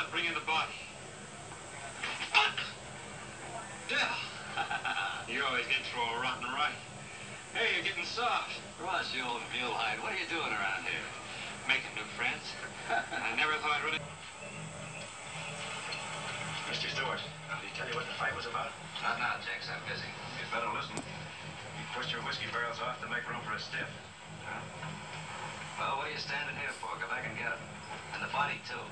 not bringing the body. Fuck! You always get through a rotten right. Hey, you're getting soft. Ross, you old mule hide, what are you doing around here? Making new friends? I never thought really... Mr. Stewart, did he tell you what the fight was about? Not now, Jenks. I'm busy. You'd better listen. You pushed your whiskey barrels off to make room for a stiff. Huh? Well, what are you standing here for? Go back and get him. And the body, too.